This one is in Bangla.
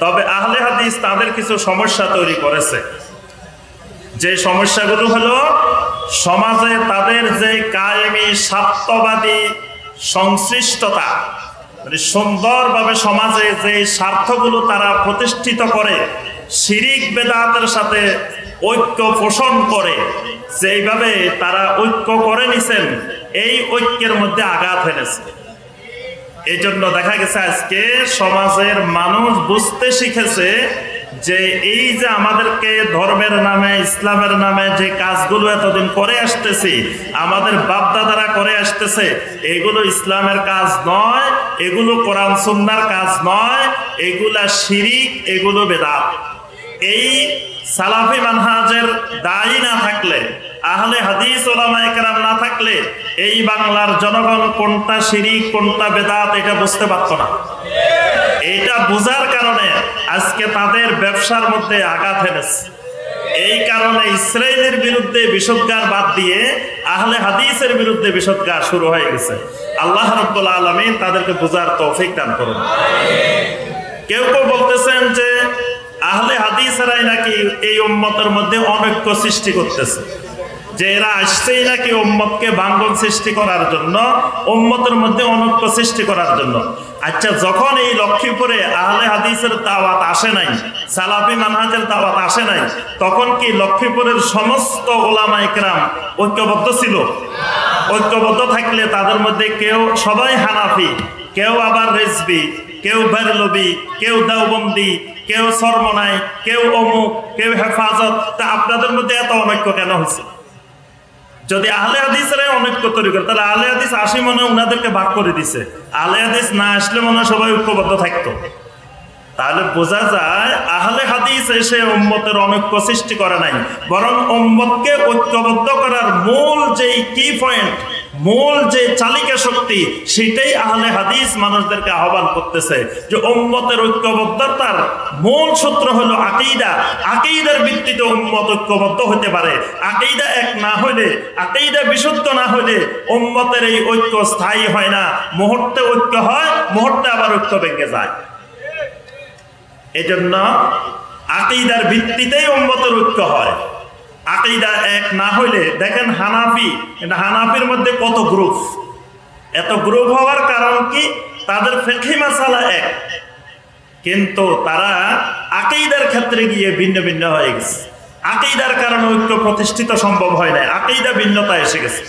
তবে আহলে হাদিস তাদের কিছু সমস্যা তৈরি করেছে। যে সমস্যাগুলো হলো, সমাজে তাদের যে কায়েমি, স্বার্থবাদী সংশ্লিষ্টতা মানে সুন্দরভাবে সমাজে যে স্বার্থগুলো তারা প্রতিষ্ঠিত করে, শিরিক বেদাতের সাথে ঐক্য পোষণ করে, যেইভাবে তারা ঐক্য করে নিছেন, এই ঐক্যের মধ্যে আঘাত এনেছে। এই জন্য দেখা গেছে আজকে সমাজের মানুষ বুঝতে শিখেছে যে এই যে আমাদেরকে ধর্মের নামে, ইসলামের নামে যে কাজগুলো এতদিন করে আসতেছি, আমাদের বাপদাদারা করে আসতেছে, এগুলো ইসলামের কাজ নয়, এগুলো কোরআন সুন্নার কাজ নয়, এগুলা শিরিক, এগুলো বেদাত। এই সালাফি মানহাজের দায়ী না থাকলে আহলে হাদিস ওলামা একরাম না থাকলে এই বাংলার জনগণ কোনটা শিরিক কোনটা বেদাত এটা বুঝতে পারতো না। এটা বোঝার কারণে আজকে তাদের ব্যবসার মধ্যে আঘাত এনেছে এই কারণে ইসরায়েলের বিরুদ্ধে বিষোদ্গার বাদ দিয়ে আহলে হাদিসের বিরুদ্ধে বিষোদ্গার শুরু হয়ে গেছে। আল্লাহ রব্বুল আলমিন তাদেরকে বোঝার তৌফিক দান করুন। কেউ কেউ বলতেছেন যে আহলে হাদিসেরাই নাকি এই উম্মতের মধ্যে অনৈক্য সৃষ্টি করতেছে। যে এরা আসছেই নাকি উম্মতকে বাঙ্গন সৃষ্টি করার জন্য, উম্মতের মধ্যে অনৈক্য সৃষ্টি করার জন্য। আচ্ছা যখন এই লক্ষ্মীপুরে আহলে হাদিসের দাওয়াত আসে নাই, সালাফি মানহাজের দাওয়াত আসে নাই, তখন কি লক্ষ্মীপুরের সমস্ত ওলামা একরাম ঐক্যবদ্ধ ছিল? ঐক্যবদ্ধ থাকলে তাদের মধ্যে কেউ সবাই হানাফি, কেউ আবার রেজবি কেউ বেরলবি, কেউ দেওবন্দি, কেউ সরমনাই কেউ অমুক, কেউ হেফাজত, তা আপনাদের মধ্যে এত অনৈক্য কেন হয়েছে? যদি আহলে হাদিসরাই অনৈক্য তৈরি করে, তাহলে আহলে হাদিস আসি মনে ওনাদেরকে ভাগ করে দিছে। আহলে হাদিস না আসলে মনে সবাই ঐক্যবদ্ধ থাকতো। তাহলে বোঝা যায় আহলে হাদিস এসে উম্মতের অনৈক্য সৃষ্টি করে নাই। বরং উম্মতকে ঐক্যবদ্ধ করার মূল যেই কি পয়েন্ট মূল যে চালিকা শক্তি, সেটাই আহলে হাদিস মানুষদেরকে আহ্বান করতেছে যে উম্মতের ঐক্যবদ্ধতার মূল সূত্র হলো আকিদা। আকিদার ভিত্তিতে উম্মত ঐক্যবদ্ধ হতে পারে। আকিদা এক না হইলে, আকিদা বিশুদ্ধ না হইলে উম্মতের এই ঐক্য স্থায়ী হয় না। মুহূর্তে ঐক্য হয়, মুহূর্তে আবার ঐক্য ভেঙে যায়। এজন্য আকিদার ভিত্তিতেই উম্মতের ঐক্য হয়। আকিদা এক না হইলে, দেখেন হানাফি হানাফির মধ্যে কত গ্রুপ এত গ্রুপ হওয়ার কারণ কি? তাদের ফেকি মাসালা এক। কিন্তু তারা আকিদার ক্ষেত্রে গিয়ে ভিন্ন ভিন্ন হয়ে গেছে। আকিদার কারণে ঐক্য প্রতিষ্ঠিত সম্ভব হয় না আকিদা ভিন্নতা এসে গেছে।